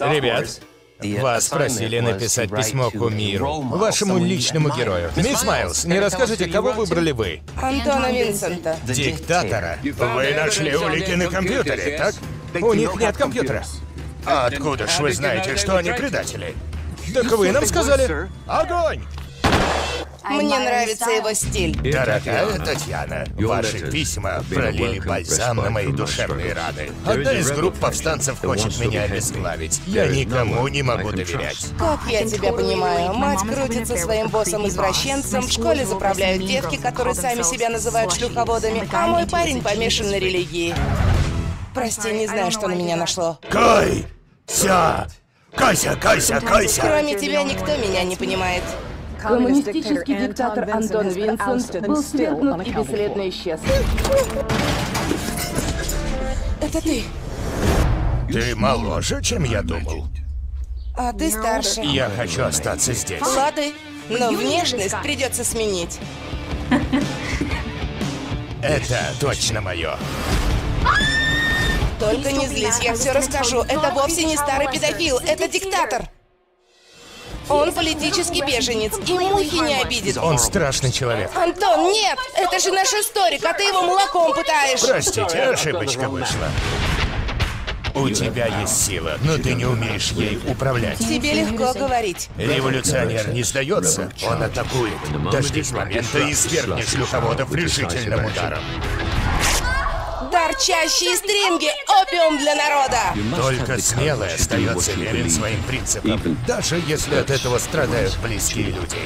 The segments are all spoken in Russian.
Ребят, вас просили написать письмо кумиру, вашему личному герою. Мисс Майлз, не расскажите, кого выбрали вы? Антона Винсента. Диктатора. Вы нашли улики на компьютере, так? У них нет компьютера. А откуда ж вы знаете, что они предатели? Так вы нам сказали. Огонь! Мне нравится его стиль. Дорогая Татьяна, ваши письма пролили бальзам на мои душевные раны. Одна из групп повстанцев хочет меня обезглавить. Я никому не могу доверять. Как я тебя понимаю, мать крутится своим боссом-извращенцем, в школе заправляют девки, которые сами себя называют шлюховодами, а мой парень помешан на религии. Прости, не знаю, что на меня нашло. Кай! Ся! Кайся, кайся, кайся! Кроме тебя никто меня не понимает. Коммунистический диктатор Антон Винсент был свергнут и бесследно исчез. Это ты. Ты моложе, чем я думал. А ты старше. Я хочу остаться здесь. Лады, но внешность придется сменить. Это точно мое. Только не злись, я все расскажу. Это вовсе не старый педофил, это диктатор. Он политический беженец, и мухи не обидит. Он страшный человек. Антон, нет! Это же наш историк, а ты его молоком пытаешь. Простите, ошибочка вышла. У тебя есть сила, но ты не умеешь ей управлять. Тебе легко говорить. Революционер не сдается, он атакует. Дождись момента и свергни шлюховодов решительным ударом. Торчащие стринги — опиум для народа! Только смелый остается верен своим принципам, даже если от этого страдают близкие люди.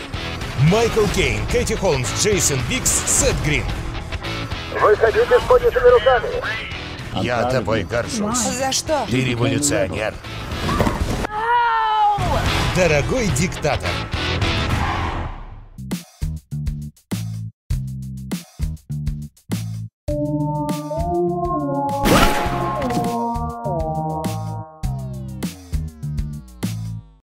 Майкл Кейн, Кэти Холмс, Джейсон Бикс, Сет Грин. Вы хотите с поднятыми руками? Я тобой горжусь. За что? Ты революционер. Дорогой диктатор,